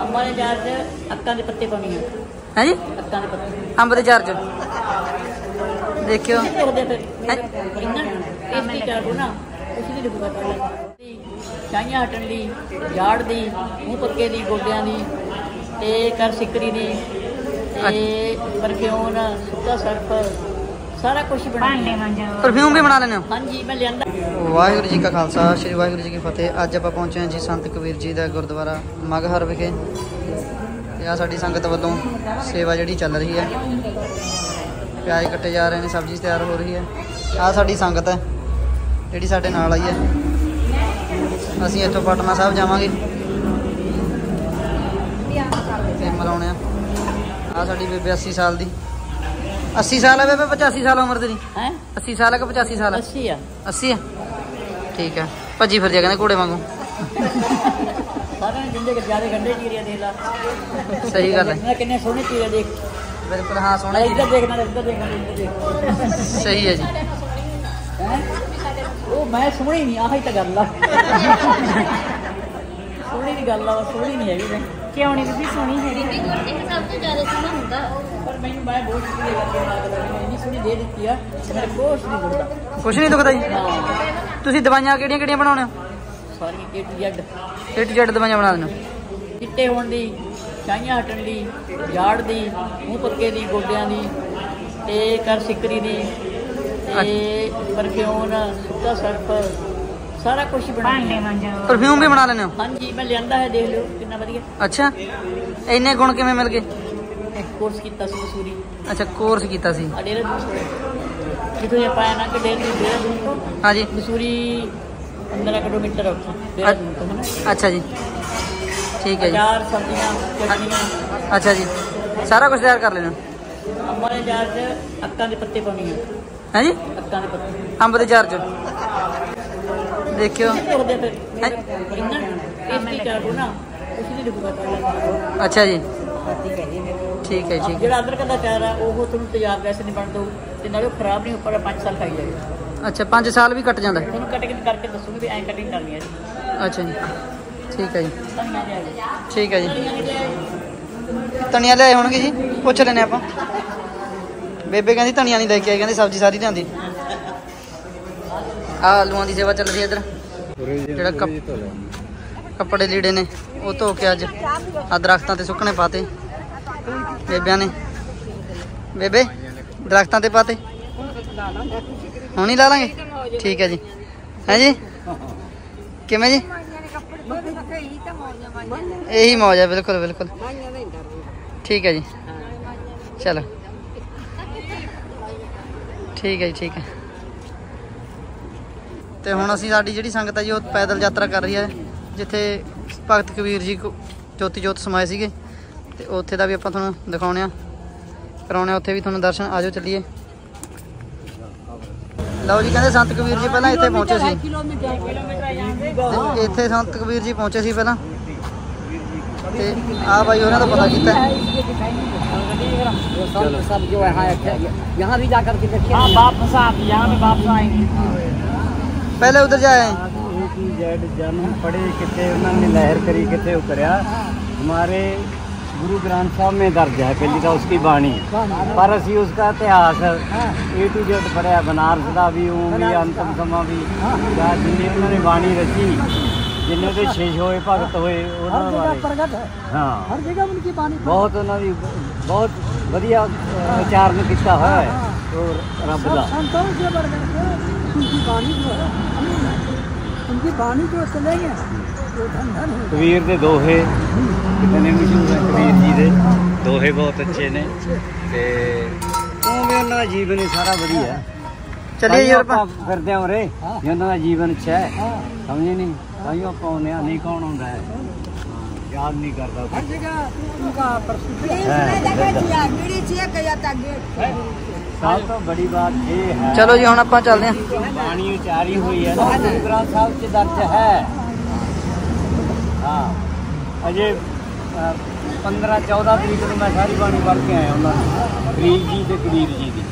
ਅੰਬਾਂ ਦੇ ਚ ਅੱਕਾਂ ਦੇ ਪੱਤੇ ਪਾਉਣੀ ਆ। ਹੈ ਜੀ? ਅੱਕਾਂ ਦੇ ਪੱਤੇ। ਅੰਬ ਦੇ ਚਾਰ ਚ। ਦੇਖਿਓ। ਚਾਰ ਨਾ ਉਸ ਦੀ ਚਾਹੀਆਂ ਹਟਣ ਦੀ ਜਾੜ ਦੀ ਮੂੰਹ ਪੱਕੇ ਦੀ ਗੋਡਿਆਂ ਦੀ ਤੇ ਕਰ ਸਿਕਰੀ ਦੀ ਤੇ ਪਰਫਿਊਨ ਸੁੱਕਾ ਸਰਫ। ਸਾਰਾ ਕੁਝ ਬਣਾਉਂਦੇ ਹਾਂ ਪਰਫਿਊਮ ਵੀ ਬਣਾ ਲੈਂਦੇ ਹੋ? ਹਾਂਜੀ ਮੈਂ ਲਿਆਂਦਾ। ਵਾਹਿਗੁਰੂ ਜੀ ਕਾ ਖਾਲਸਾ ਸ੍ਰੀ ਵਾਹਿਗੁਰੂ ਜੀ ਕੀ ਫਤਿਹ। ਅੱਜ ਆਪਾਂ ਪਹੁੰਚੇ ਹਾਂ ਜੀ ਸੰਤ ਕਬੀਰ ਜੀ ਦਾ ਗੁਰਦੁਆਰਾ ਮਗਹਰ ਵਿਖੇ। ਤੇ ਆ ਸਾਡੀ ਸੰਗਤ ਵੱਲੋਂ ਸੇਵਾ ਜਿਹੜੀ ਚੱਲ ਰਹੀ ਹੈ। ਪਿਆਜ਼ ਕੱਟੇ ਜਾ ਰਹੇ ਨੇ ਸਬਜ਼ੀ ਤਿਆਰ ਹੋ ਰਹੀ ਹੈ। ਆ ਸਾਡੀ ਸੰਗਤ ਹੈ ਜਿਹੜੀ ਸਾਡੇ ਨਾਲ ਆਈ ਹੈ। ਅਸੀਂ ਇੱਥੋਂ ਪਟਨਾ ਸਾਹਿਬ ਜਾਵਾਂਗੇ। ਤੇ ਮਿਲਾਉਣੇ ਆ। ਆ ਸਾਡੀ ਬੇਬੇ 80 ਸਾਲ ਦੀ। 80 ਸਾਲ ਹੈ ਬੇਬੇ 85 ਸਾਲ ਉਮਰ ਤੇਰੀ ਹੈ 80 ਸਾਲ ਹੈ ਕਿ 85 ਸਾਲ ਹੈ 80 ਆ 80 ਆ ਠੀਕ ਆ ਭੱਜੀ ਫਿਰ ਜਾ ਕਹਿੰਦੇ ਘੋੜੇ ਵਾਂਗੂ ਸਾਰਿਆਂ ਨੇ ਜਿੰਦੇ ਕਿ ਜ਼ਿਆਦਾ ਗੰਡੇ ਚੀਰੀਆਂ ਦੇ ਲਾ ਸਹੀ ਗੱਲ ਹੈ ਮੈਂ ਕਿੰਨੇ ਸੋਹਣੇ ਚੀਰੇ ਦੇਖ ਬਿਲਕੁਲ ਹਾਂ ਸੋਹਣਾ ਮੈਂ ਜੀ ਇੱਧਰ ਦੇਖਣਾ ਇੱਧਰ ਦੇਖਣਾ ਇੱਧਰ ਦੇਖ ਸਹੀ ਹੈ ਜੀ ਹੈਂ? ਉਹ ਮੈਂ ਸੋਹਣੀ ਨਹੀਂ ਆਹੀ ਤਾਂ ਗੱਲ ਆ ਸੋਹਣੀ ਦੀ ਗੱਲ ਆ ਉਹ ਸੋਹਣੀ ਨਹੀਂ ਹੈਗੀ ਮੈਂ ਕਿਉਂ ਨਹੀਂ ਬੀਬੀ ਸੋਹਣੀ ਹੈਗੀ ਸਭ ਤੋਂ ਜ਼ਿਆਦਾ ਸੋਹਣਾ ਹੁੰਦਾ। ਪਰ ਮੈਨੂੰ ਮੈਂ ਬਹੁਤ ਕਰਦਾ ਹਾਂ ਮੈਨੂੰ ਇੰਨੀ ਸੋਹਣੀ ਦੇ ਦਿੱਤੀ ਆ ਮੇਰੇ ਕੋਸ਼ ਨਹੀਂ ਦੁਖਦਾ ਕੁਛ ਨਹੀਂ ਦੁਖਦਾ ਜੀ? ਹਾਂ ਤੁਸੀਂ ਦਵਾਈਆਂ ਕਿਹੜੀਆਂ ਕਿਹੜੀਆਂ ਬਣਾਉਣੇ ਹੋ? ਸਾਰੀਆਂ ਕੇ to Z A to Z ਦਵਾਈਆਂ ਬਣਾ ਦਿੰਦੇ ਹੋ? ਚਿੱਟੇ ਹੋਣ ਦੀ ਛਾਈਆਂ ਹਟਣ ਦੀ ਜਾੜ ਦੀ ਮੂੰਹ ਪੱਕੇ ਦੀ ਗੋਡਿਆਂ ਦੀ ਤੇ ਕਰ ਸਿਕਰੀ ਦੀ ਤੇ ਪਰਫਿਊਨ ਸੁੱਕਾ ਸਰਫ ਸਾਰਾ ਕੁਝ ਬਣਾਉਂਦੇ ਹਾਂ ਪਰਫਿਊਮ ਵੀ ਬਣਾ ਲੈਂਦੇ ਹੋ? ਹਾਂਜੀ ਮੈਂ ਲਿਆਂਦਾ ਹੈ ਦੇਖ ਲਿਓ ਕਿੰਨਾ ਵਧੀਆ। ਅੱਛਾ। ਇੰਨੇ ਗੁਣ ਕਿਵੇਂ ਮਿਲ ਗਏ? ਇੱਕ ਕੋਰਸ ਕੀਤਾ ਸੀ ਮਸੂਰੀ ਅੱਛਾ ਕੋਰਸ ਕੀਤਾ ਸੀ। ਆ ਡੇਰਾ ਦੂਰ ਜਿੱਥੋਂ ਇਹ ਪਾਇਆ ਨਾ ਕਿ ਡੇਰਾ ਡੇਰਾ ਦੂਰ ਤੋਂ। ਹਾਂਜੀ। ਮਸੂਰੀ 15 ਕਿਲੋਮੀਟਰ ਉੱਥੋਂ ਤੋਂ ਹਨਾ? ਅੱਛਾ ਜੀ। ਠੀਕ ਹੈ ਜੀ। ਅਚਾਰ ਸਬਜ਼ੀਆਂ ਚਟਨੀਆਂ। ਅੱਛਾ ਜੀ। ਸਾਰਾ ਕੁਝ ਤਿਆਰ ਕਰ ਲੈਣਾ ਅੰਬਾਂ ਦੇ ਚਾਰ ਚ ਅੱਕਾਂ ਦੇ ਪੱਤੇ ਪਾਉਣੀ ਹੈ ਜੀ? ਅੱਕਾਂ ਦੇ ਪੱਤੇ। ਅੰਬ ਦੇ ਚਾਰ ਚ। ਦੇਖਿਓ। ਅੱਛਾ ਜੀ। ਠੀਕ ਹੈ ਹੈ ਜਿਹੜਾ ਅਦਰਕ ਦਾ ਚਾਰ ਆ ਉਹ ਤੁਹਾਨੂੰ ਤੇਜ਼ਾਬ ਵੈਸੇ ਨਹੀਂ ਬਣ ਦੋ ਤੇ ਨਾਲੇ ਉਹ ਖਰਾਬ ਨਹੀਂ ਉੱਪਰ 5 ਸਾਲ ਖਾਈ ਜਾਏਗਾ। ਅੱਛਾ 5 ਸਾਲ ਵੀ ਕੱਟ ਜਾਂਦਾ। ਤੁਹਾਨੂੰ ਕਟਿੰਗ ਕਰਕੇ ਦੱਸੂਗੀ ਵੀ ਐਂ ਕਟਿੰਗ ਕਰਨੀ ਹੈ ਜੀ। ਅੱਛਾ ਜੀ। ਠੀਕ ਹੈ ਜੀ। ਜੀ। ਠੀਕ ਹੈ ਜੀ। ਜੀ। ਧਨੀਆ ਲਿਆਏ ਹੋਣਗੇ ਜੀ? ਪੁੱਛ ਲੈਨੇ ਆਪਾਂ। ਬੇਬੇ ਕਹਿੰਦੀ ਧਨੀਆ ਨਹੀਂ ਲੈ ਕੇ ਆਈ ਕਹਿੰਦੀ ਸਬਜ਼ੀ ਸਾਰੀ ਲਿਆਂਦੀ। ਆਲੂਆਂ ਦੀ ਸੇਵਾ ਚੱਲ ਰਹੀ ਹੈ ਇੱਧਰ ਜਿਹੜਾ ਕੱਪ- ਕੱਪੜੇ ਲੀੜੇ ਨੇ ਉਹ ਧੋ ਕੇ ਅੱਜ। ਆ ਦਰਖਤਾਂ ਤੇ ਸੁੱਕਣੇ ਪਾਤੇ। ਬੇਬਿਆਂ ਨੇ। ਬੇਬੇ ਦਰਖਤਾਂ ਤੇ ਪਾਤੇ। ਹੁਣ ਹੀ ਲਾ ਲਾਂਗੇ? ਠੀਕ ਹੈ ਜੀ। ਹੈ ਜੀ? ਕਿਵੇਂ ਜੀ? ਇਹੀ ਮੌਜ ਹੈ ਬਿਲਕੁਲ ਬਿਲਕੁਲ। ਠੀਕ ਹੈ ਜੀ। ਚਲੋ। ਠੀਕ ਹੈ ਜੀ ਠੀਕ ਹੈ। ਤੇ ਹੁਣ ਅਸੀਂ ਸਾਡੀ ਜਿਹੜੀ ਸੰਗਤ ਹੈ ਜੀ ਉਹ ਪੈਦਲ ਯਾਤਰਾ ਕਰ ਰਹੀ ਹੈ ਜਿੱਥੇ ਭਗਤ ਕਬੀਰ ਜੀ ਕੋ- ਜੋਤੀ ਜੋਤ ਸਮਾਏ ਸੀਗੇ ਤੇ ਉੱਥੇ ਦਾ ਵੀ ਆਪਾਂ ਤੁਹਾਨੂੰ ਦਿਖਾਉਣੇ ਆ ਕਰਾਉਣੇ ਆ ਉੱਥੇ ਵੀ ਤੁਹਾਨੂੰ ਦਰਸ਼ਨ ਆਜੋ ਚੱਲੀਏ ਲਓ ਜੀ ਕਹਿੰਦੇ ਸੰਤ ਕਬੀਰ ਜੀ ਪਹਿਲਾਂ ਇੱਥੇ ਪਹੁੰਚੇ ਸੀ ਤੇ ਇੱਥੇ ਸੰਤ ਕਬੀਰ ਜੀ ਪਹੁੰਚੇ ਸੀ ਪਹਿਲਾਂ ਤੇ ਆ ਬਾਈ ਉਹਨਾਂ ਦਾ ਪਤਾ ਕੀਤਾ सब जो है यहाँ भी जाकर के देखिए हाँ वापस आप यहाँ भी वापस आएंगे ਪਹਿਲੇ ਉਧਰ ਜਾਏ जेड जन्म पड़े कितने उन्होंने लहर करी कितने उतरिया हमारे गुरु ग्रंथ साहब में दर्ज है पहली तो उसकी बाणी पर असी उसका इतिहास ए टू जेड पढ़िया बनारस का भी ओम भी अंतम समा भी जिन्नी उन्होंने बाणी रची ਜਿੰਨੇ ਦੇ ਛੇ ਹੋਏ ਭਗਤ ਹੋਏ ਉਹਨਾਂ ਬਾਰੇ ਪ੍ਰਗਟ ਹੈ ਹਾਂ ਹਰ ਜਗ੍ਹਾ ਉਨਕੀ ਬਾਣੀ ਬਹੁਤ ਉਹਨਾਂ ਦੀ ਬਹੁਤ ਵਧੀਆ ਵਿਚਾਰਨ ਕੀਤਾ ਹੋਇਆ ਹੈ ਰੱਬ ਦਾ ਸੰਤਾਂ ਦੇ ਵਰਗਾ ਕਬੀਰ ਦੇ ਦੋਹੇ ਕਿਤਨੇ ਮਸ਼ਹੂਰ ਹੈ ਕਬੀਰ ਜੀ ਦੇ। ਦੋਹੇ ਬਹੁਤ ਅੱਛੇ ਨੇ ਤੇ ਉਹ ਵੀ ਉਹਨਾਂ ਦਾ ਜੀਵਨ ਹੀ ਸਾਰਾ ਵਧੀਆ ਹੈ। ਜੀ ਤਾਂਹੀਓ ਆਪਾਂ। ਫਿਰਦੇ ਹਾਂ ਉਰੇ ਜੇ ਉਹਨਾਂ ਦਾ ਜੀਵਨ ਅੱਛਾ ਹੈ। ਸਮਝੇ ਨਹੀਂ ਤਾਈਓ ਆਪਾਂ ਆਉਂਦੇ ਹਾਂ ਨਹੀਂ ਕੌਣ ਆਉਂਦਾ ਹੈ? ਹਾਂ, ਯਾਦ ਨਹੀਂ ਕਰਦਾ ਹਰ ਜਗ੍ਹਾ ਉਨਕਾ ਸਭ ਤੋਂ ਚਲੋ ਜੀ ਹੁਣ ਆਪਾਂ ਚੱਲਦੇ ਹਾਂ। ਬਾਣੀ ਉਚਾਰੀ ਹੋਈ ਹੈ ਨਾ ਗੁਰੂ ਸਾਹਿਬ 'ਚ ਦਰਜ ਹੈ। ਹਾਂ। ਅਜੇ 15 14 ਤਰੀਕ ਨੂੰ ਮੈਂ ਸਾਰੀ ਬਾਣੀ ਪੜ੍ਹ ਕੇ ਆਇਆ ਉਹਨਾਂ ਦੀ ਕਰੀਬ ਜੀ ਤੇ ਗਰੀਬ ਜੀ ਦੀ।